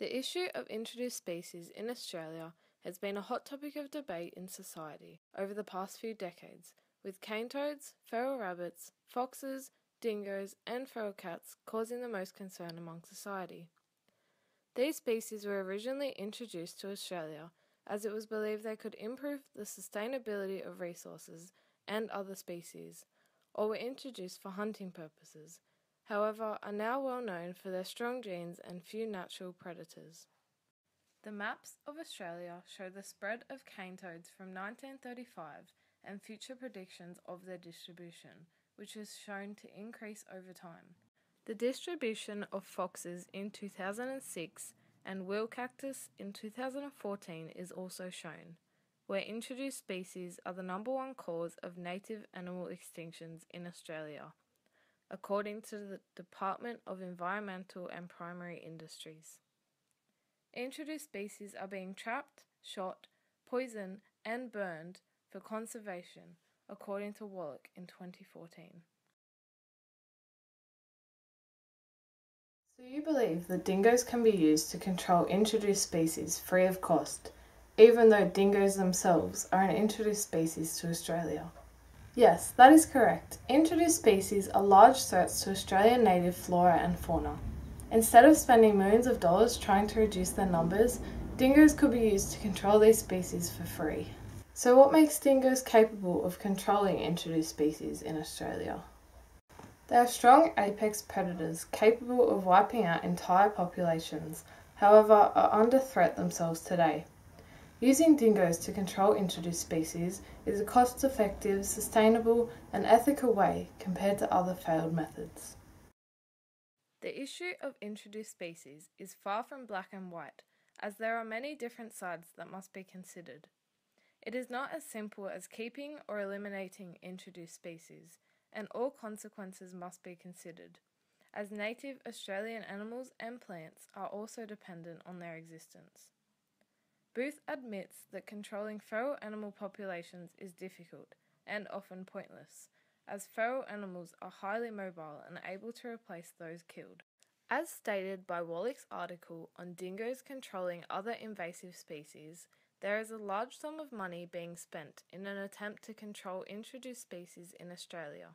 The issue of introduced species in Australia has been a hot topic of debate in society over the past few decades, with cane toads, feral rabbits, foxes, dingoes, and feral cats causing the most concern among society. These species were originally introduced to Australia as it was believed they could improve the sustainability of resources and other species, or were introduced for hunting purposes, however, are now well known for their strong genes and few natural predators. The maps of Australia show the spread of cane toads from 1935 and future predictions of their distribution, which is shown to increase over time. The distribution of foxes in 2006 and wheel cactus in 2014 is also shown, where introduced species are the number one cause of native animal extinctions in Australia according to the Department of Environmental and Primary Industries. Introduced species are being trapped, shot, poisoned, and burned for conservation, according to Wallach in 2014. So, you believe that dingoes can be used to control introduced species free of cost, even though dingoes themselves are an introduced species to Australia? Yes, that is correct. Introduced species are large threats to Australian native flora and fauna. Instead of spending millions of dollars trying to reduce their numbers, dingoes could be used to control these species for free. So, what makes dingoes capable of controlling introduced species in Australia? They are strong apex predators capable of wiping out entire populations, however, are under threat themselves today. Using dingoes to control introduced species is a cost effective, sustainable, and ethical way compared to other failed methods. The issue of introduced species is far from black and white, as there are many different sides that must be considered. It is not as simple as keeping or eliminating introduced species, and all consequences must be considered, as native Australian animals and plants are also dependent on their existence. Booth admits that controlling feral animal populations is difficult and often pointless, as feral animals are highly mobile and able to replace those killed. As stated by Wallach's article on dingoes controlling other invasive species, there is a large sum of money being spent in an attempt to control introduced species in Australia.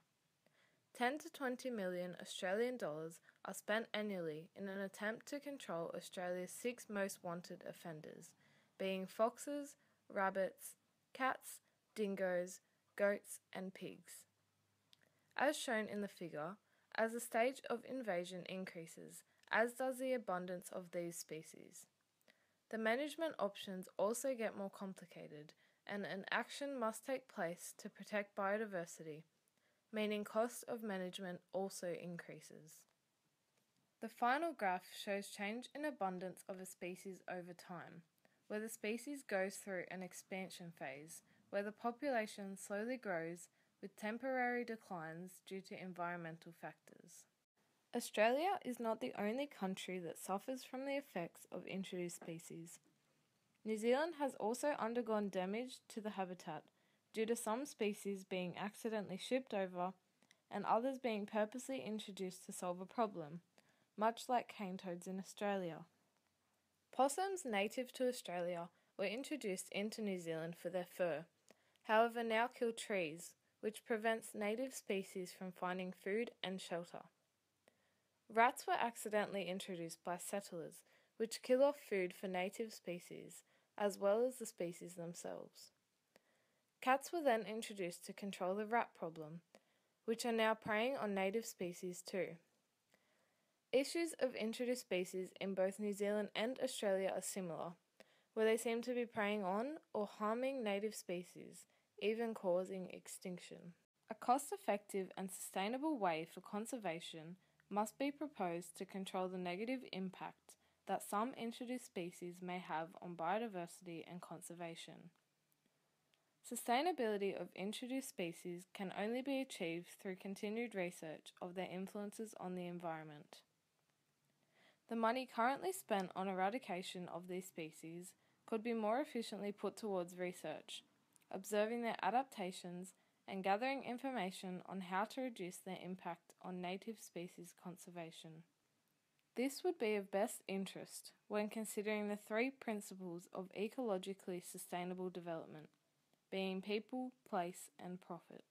10 to 20 million Australian dollars are spent annually in an attempt to control Australia's six most wanted offenders being foxes, rabbits, cats, dingoes, goats, and pigs. As shown in the figure, as the stage of invasion increases, as does the abundance of these species. The management options also get more complicated, and an action must take place to protect biodiversity, meaning cost of management also increases. The final graph shows change in abundance of a species over time where the species goes through an expansion phase, where the population slowly grows with temporary declines due to environmental factors. Australia is not the only country that suffers from the effects of introduced species. New Zealand has also undergone damage to the habitat due to some species being accidentally shipped over and others being purposely introduced to solve a problem, much like cane toads in Australia. Possums native to Australia were introduced into New Zealand for their fur, however, now kill trees, which prevents native species from finding food and shelter. Rats were accidentally introduced by settlers, which kill off food for native species, as well as the species themselves. Cats were then introduced to control the rat problem, which are now preying on native species too. Issues of introduced species in both New Zealand and Australia are similar, where they seem to be preying on or harming native species, even causing extinction. A cost effective and sustainable way for conservation must be proposed to control the negative impact that some introduced species may have on biodiversity and conservation. Sustainability of introduced species can only be achieved through continued research of their influences on the environment. The money currently spent on eradication of these species could be more efficiently put towards research, observing their adaptations, and gathering information on how to reduce their impact on native species conservation. This would be of best interest when considering the three principles of ecologically sustainable development, being people, place, and profit.